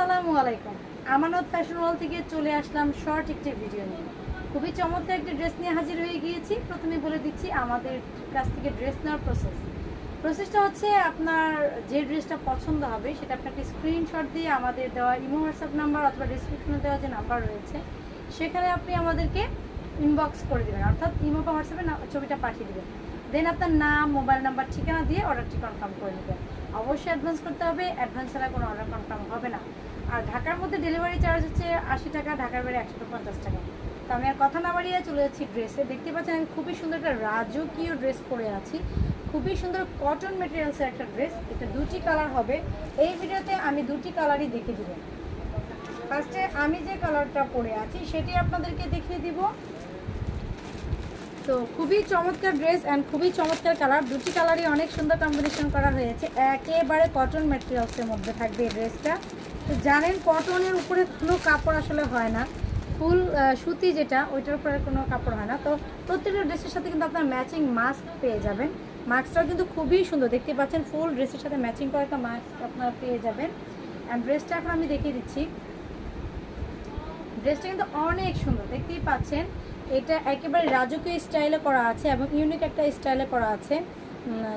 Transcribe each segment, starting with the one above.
আসসালামু আলাইকুম। আমানত ফ্যাশন ওয়াল থেকে চলে আসলাম শর্ট একটি ভিডিও নিয়ে। খুবই চমৎকার একটি ড্রেস নিয়ে হাজির হয়ে গিয়েছি। প্রথমে বলে দিচ্ছি আমাদের কাছ থেকে ড্রেস নেওয়ার প্রসেস প্রসেসটা হচ্ছে আপনার যে ড্রেসটা পছন্দ হবে, সেটা আপনাকে স্ক্রিনশট দিয়ে আমাদের দেওয়া ইমো হোয়াটসঅ্যাপ নাম্বার অথবা ডিসক্রিপশনে দেওয়া যে নাম্বার রয়েছে, সেখানে আপনি আমাদেরকে ইনবক্স করে দেবেন। অর্থাৎ ইমো বা হোয়াটসঅ্যাপে ছবিটা পাঠিয়ে দেবেন। দেন আপনার নাম মোবাইল নাম্বার ঠিকানা দিয়ে অর্ডারটি কনফার্ম করে নেবেন। অবশ্যই অ্যাডভান্স করতে হবে। অ্যাডভান্স ছাড়া কোনো অর্ডার কনফার্ম হবে না। আর ঢাকার মধ্যে ডেলিভারি চার্জ হচ্ছে আশি টাকা, ঢাকার বাইরে একশো পঞ্চাশ টাকা। তো আমি আর কথা না বাড়িয়ে চলে যাচ্ছি ড্রেসে দেখতে পাচ্ছেন আমি খুবই সুন্দর একটা রাজকীয় ড্রেস পরে আছি। খুবই সুন্দর কটন মেটেরিয়ালসের একটা ড্রেস এটা দুটি কালার হবে। এই ভিডিওতে আমি দুটি কালারই দেখিয়ে দিব। ফার্স্টে আমি যে কালারটা পরে আছি, সেটি আপনাদেরকে দেখিয়ে দিব। তো খুবই চমৎকার ড্রেস অ্যান্ড খুবই চমৎকার কালার দুটি কালারই অনেক সুন্দর কম্বিনেশন করা হয়েছে। একেবারে কটন ম্যাটেরিয়ালসের মধ্যে থাকবে এই ড্রেসটা তো জানেন কটনের উপরে কোনো কাপড় আসলে হয় না। ফুল সুতি যেটা, ওইটার উপরে কোনো কাপড় হয় না। তো প্রত্যেকটা ড্রেসের সাথে কিন্তু আপনার ম্যাচিং মাস্ক পেয়ে যাবেন। মাস্কটাও কিন্তু খুবই সুন্দর। দেখতে পাচ্ছেন ফুল ড্রেসের সাথে ম্যাচিং করা একটা মাস্ক আপনারা পেয়ে যাবেন। অ্যান্ড ড্রেসটা এখন আমি দেখিয়ে দিচ্ছি। ড্রেসটা কিন্তু অনেক সুন্দর। দেখতেই পাচ্ছেন, এটা একেবারে রাজকীয় স্টাইলে করা আছে এবং ইউনিক একটা স্টাইলে করা আছে।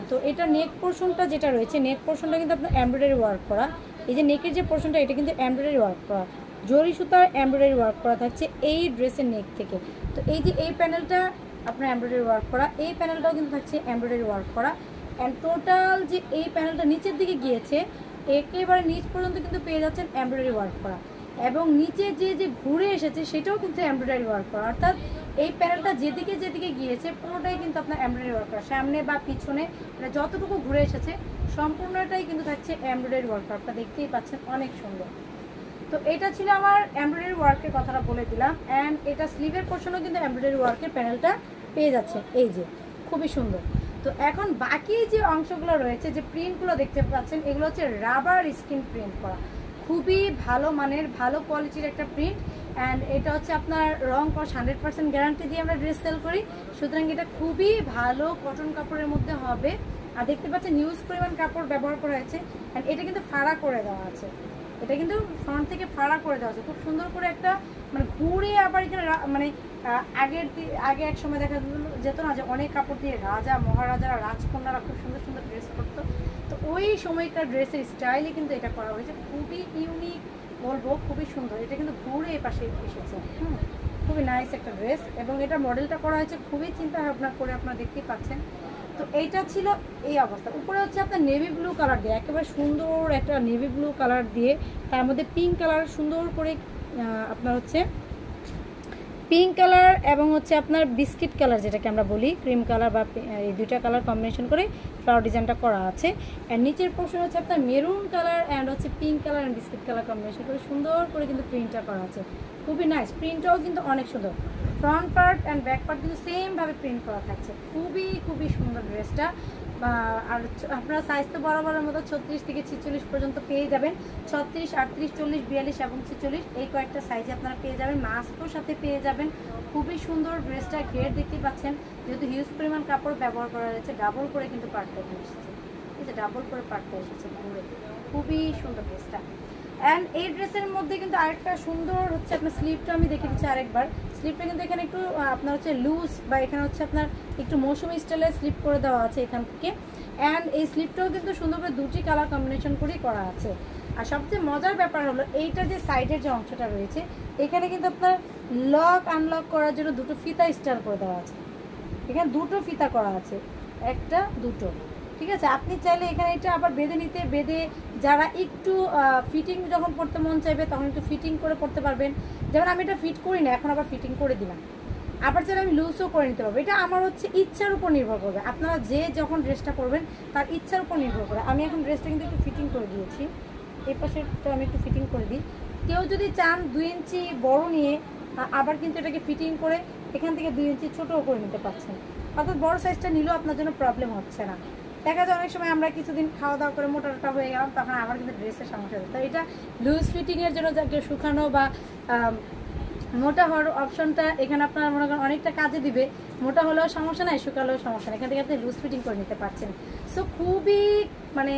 তো এটা নেক পোর্শনটা যেটা রয়েছে নেক পোর্শনটা কিন্তু আপনার এমব্রয়ডারি ওয়ার্ক করা। এই যে নেকের যে পোর্শনটা এটা কিন্তু এমব্রয়ডারি ওয়ার্ক করা। জরি সুতার এমব্রয়ডারি ওয়ার্ক করা থাকছে এই ড্রেসের নেক থেকে। তো এই যে এই প্যানেলটা আপনার এমব্রয়ডারি ওয়ার্ক করা, এই প্যানেলটাও কিন্তু থাকছে এমব্রয়ডারি ওয়ার্ক করা। অ্যান্ড টোটাল যে এই প্যানেলটা নিচের দিকে গিয়েছে, একেবারে নিচ পর্যন্ত কিন্তু পেয়ে যাচ্ছেন এমব্রয়ডারি ওয়ার্ক করা। এবং নিচে যে যে ঘুরে এসেছে, সেটাও কিন্তু এমব্রয়ডারি ওয়ার্ক করা। অর্থাৎ এই প্যানেলটা যেদিকে যেদিকে গিয়েছে, পুরোটাই কিন্তু আপনার এমব্রয়ডারি ওয়ার্ক করা। সামনে বা পিছনে মানে যতটুকু ঘুরে এসেছে, সম্পূর্ণটাই কিন্তু থাকছে এমব্রয়ডারি ওয়ার্ক আপনারা দেখতেই পাচ্ছেন অনেক সুন্দর। তো এটা ছিল আমার এমব্রয়ডারি ওয়ার্কের কথাটা বলে দিলাম। অ্যান্ড এটা স্লিভের পোর্শনও কিন্তু এমব্রয়ডারি ওয়ার্কের প্যানেলটা পেয়ে যাচ্ছে। এই যে, খুবই সুন্দর। তো এখন বাকি যে অংশগুলো রয়েছে, যে প্রিন্টগুলো দেখতে পাচ্ছেন, এগুলো হচ্ছে রাবার স্কিন প্রিন্ট করা। খুবই ভালো মানের, ভালো কোয়ালিটির একটা প্রিন্ট অ্যান্ড এটা হচ্ছে আপনার রং কস হান্ড্রেড পার্সেন্ট গ্যারান্টি দিয়ে আমরা ড্রেস সেল করি। সুতরাং এটা খুবই ভালো কটন কাপড়ের মধ্যে হবে। আর দেখতে পাচ্ছেন নিউজ পরিমাণ কাপড় ব্যবহার করা হয়েছে। অ্যান্ড এটা কিন্তু ফাড়া করে দেওয়া আছে। এটা কিন্তু ফ্রন্ট থেকে ফাড়া করে দেওয়া আছে। খুব সুন্দর করে একটা মানে ঘুরে আবার এখানে মানে আগের আগে এক সময় দেখা যেত না যে অনেক কাপড় দিয়ে রাজা, মহারাজারা, রাজকন্যারা খুব সুন্দর সুন্দর ড্রেস করতো। তো ওই সময়কার ড্রেসের স্টাইলে কিন্তু এটা করা হয়েছে। খুবই ইউনিক বলব, খুবই সুন্দর। এটা কিন্তু ঘুরে এই পাশে এসেছে খুবই নাইস একটা ড্রেস এবং এটা মডেলটা করা হয়েছে খুবই চিন্তা ভাবনা করে আপনারা দেখতেই পাচ্ছেন। তো এইটা ছিল এই অবস্থা। উপরে হচ্ছে আপনার নেভি ব্লু কালার দিয়ে, একেবারে সুন্দর একটা নেভি ব্লু কালার দিয়ে, তার মধ্যে পিঙ্ক কালার সুন্দর করে আপনার হচ্ছে পিঙ্ক কালার এবং হচ্ছে আপনার বিস্কিট কালার যেটাকে আমরা বলি ক্রিম কালার বা এই দুইটা কালার কম্বিনেশন করে ফ্লাওয়ার ডিজাইনটা করা আছে। অ্যান্ড নিচের পোর্শন হচ্ছে আপনার মেরুন কালার অ্যান্ড হচ্ছে pink colour and biscuit colour combination করে সুন্দর করে কিন্তু প্রিন্টটা করা আছে। খুবই নাইস প্রিন্টটাও কিন্তু অনেক সুন্দর। Front part and back part কিন্তু সেমভাবে প্রিন্ট করা থাকছে। খুবই খুবই সুন্দর ড্রেসটা আর আপনারা সাইজ তো বরাবরের মতো ছত্রিশ থেকে ছিচল্লিশ পর্যন্ত পেয়ে যাবেন। ছত্রিশ, আটত্রিশ, চল্লিশ, বিয়াল্লিশ এবং ছিচল্লিশ এই কয়েকটা সাইজে আপনারা পেয়ে যাবেন। মাস্কও সাথে পেয়ে যাবেন। খুবই সুন্দর ড্রেসটা ঘের দেখতে পাচ্ছেন। যেহেতু হিউজ পরিমাণ কাপড় ব্যবহার করা হয়েছে ডাবল করে কিন্তু পার্টটা এসেছে। এই যে ডাবল করে পার্টটা এসেছে খুবই সুন্দর ড্রেসটা অ্যান্ড এই ড্রেসের মধ্যে কিন্তু আরেকটা সুন্দর হচ্ছে আপনার স্লিপটা আমি দেখে দিচ্ছি আরেকবার। স্লিপটা কিন্তু এখানে একটু আপনার হচ্ছে লুজ বা এখানে হচ্ছে আপনার একটু মৌসুমি স্টাইলে স্লিপ করে দেওয়া আছে এখান থেকে। অ্যান্ড এই স্লিপটাও কিন্তু সুন্দরভাবে দুটি কালার কম্বিনেশন করেই করা আছে। আর সবচেয়ে মজার ব্যাপার হলো, এইটা যে সাইডের যে অংশটা রয়েছে, এখানে কিন্তু আপনার লক আনলক করার জন্য দুটো ফিতা স্টাইল করে দেওয়া আছে। এখানে দুটো ফিতা করা আছে, একটা, দুটো। ঠিক আছে? আপনি চাইলে এখানে এটা আবার বেঁধে নিতে, বেঁধে যারা একটু ফিটিং যখন করতে মন চাইবে, তখন একটু ফিটিং করে করতে পারবেন। যেমন আমি এটা ফিট করি না, এখন আবার ফিটিং করে দিলাম। আবার চাইলে আমি লুজও করে নিতে পারব, এটা আমার হচ্ছে ইচ্ছার উপর নির্ভর করবে। আপনারা যে যখন ড্রেসটা করবেন তার ইচ্ছার উপর নির্ভর করে। আমি এখন ড্রেসটা কিন্তু একটু ফিটিং করে দিয়েছি। এই পাশেরটা আমি একটু ফিটিং করে দিই। কেউ যদি চান দুই ইঞ্চি বড় নিয়ে আবার কিন্তু এটাকে ফিটিং করে এখান থেকে দুই ইঞ্চি ছোটও করে নিতে পারছেন। অর্থাৎ বড় সাইজটা নিলেও আপনার জন্য প্রবলেম হচ্ছে না। দেখা যায় অনেক সময় আমরা কিছুদিন খাওয়া দাওয়া করে মোটা টোটা হয়ে গেলাম, তখন আবার কিন্তু ড্রেসের সমস্যা হচ্ছে তো এটা লুজ ফিটিংয়ের জন্য যাকে শুকানো বা মোটা হওয়ার অপশনটা এখানে আপনার মনে করেন অনেকটা কাজে দিবে। মোটা হলেও সমস্যা নাই, শুকালেও সমস্যা নাই। এখান থেকে আপনি লুজ ফিটিং করে নিতে পারছেন। সো খুবই মানে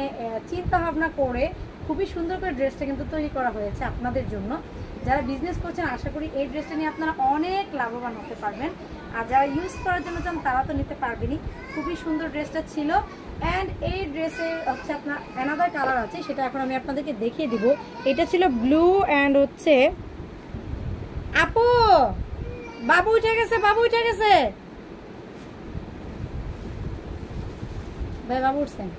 চিন্তা ভাবনা করে খুবই সুন্দর করে ড্রেসটা কিন্তু তৈরি করা হয়েছে আপনাদের জন্য। যারা বিজনেস করছেন, আশা করি এই ড্রেসটা নিয়ে আপনারা অনেক লাভবান হতে পারবেন। আর যারা ইউজ করার জন্য চান, তারা তো নিতে পারবেনই। খুবই সুন্দর ড্রেসটা ছিল। অ্যান্ড এই ড্রেসে হচ্ছে আপনার অ্যানাদার কালার আছে, সেটা এখন আমি আপনাদেরকে দেখিয়ে দিব। এটা ছিল ব্লু অ্যান্ড হচ্ছে আপু, বাবু উঠে গেছে, বাবু উঠে গেছে। ভাই, বাবু উঠছেন।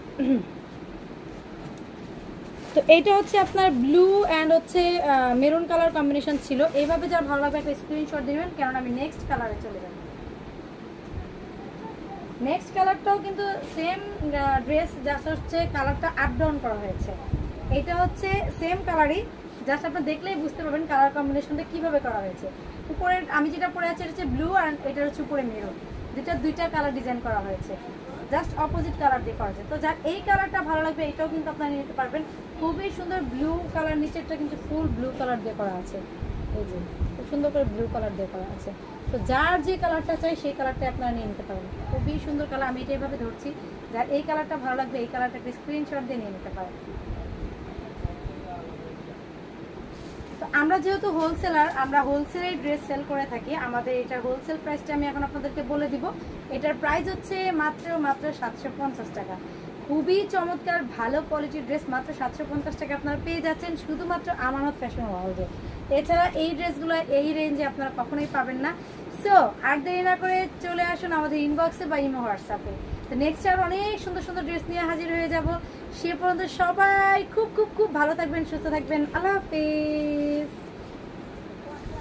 তো এইটা হচ্ছে আপনার ব্লু অ্যান্ড হচ্ছে মেরুন কালার কম্বিনেশন ছিল। এইভাবে যার ভালো লাগবে একটা স্ক্রিনশট দিবেন, কেননা আমি নেক্সট কালারে চলে যাব। নেক্সট কালারটাও কিন্তু সেম ড্রেস জাস্ট হচ্ছে কালারটা আপ ডাউন করা হয়েছে। এটা হচ্ছে সেম কালারই জাস্ট আপনি দেখলেই বুঝতে পারবেন কালার কম্বিনেশনটা কীভাবে করা হয়েছে। উপরে, আমি যেটা পরে আছি, এটা হচ্ছে ব্লু আর এটা হচ্ছে উপরে মেরুন দুইটা দুইটা কালার ডিজাইন করা হয়েছে। জাস্ট অপোজিট কালার দিয়ে করা হয়েছে তো যার এই কালারটা ভালো লাগবে, এটাও কিন্তু আপনারা নিতে পারবেন। খুবই সুন্দর ব্লু কালার নিচেরটা কিন্তু ফুল ব্লু কালার দিয়ে করা আছে। এই যে, খুব সুন্দর করে ব্লু কালার দিয়ে করা আছে। তো যার যে কালারটা চাই, সেই কালারটা আপনারা নিয়ে নিতে পারবেন খুবই সুন্দর কালার আমি এটা এইভাবে ধরছি। যার এই কালারটা ভালো লাগবে, এই কালারটা একটা স্ক্রিনশট দিয়ে নিয়ে নিতে পারেন। তো আমরা যেহেতু হোলসেলার আমরা হোলসেলের ড্রেস সেল করে থাকি, আমাদের এটার হোলসেল প্রাইসটা আমি এখন আপনাদেরকে বলে দিব। এটার প্রাইস হচ্ছে মাত্র মাত্র সাতশো পঞ্চাশ টাকা। খুবই চমৎকার, ভালো কোয়ালিটির ড্রেস মাত্র সাতশো পঞ্চাশ টাকা আপনারা পেয়ে যাচ্ছেন শুধুমাত্র আমানত ফ্যাশন ওয়ার্ল্ডে এছাড়া এই ড্রেসগুলো এই রেঞ্জে আপনারা কখনোই পাবেন না। সো আর দেরি না করে চলে আসুন আমাদের ইনবক্সে বা ইমো হোয়াটসঅ্যাপে তো নেক্সট আর অনেক সুন্দর সুন্দর ড্রেস নিয়ে হাজির হয়ে যাব। সে পর্যন্ত সবাই খুব খুব খুব ভালো থাকবেন, সুস্থ থাকবেন। আল্লাহ হাফিজ।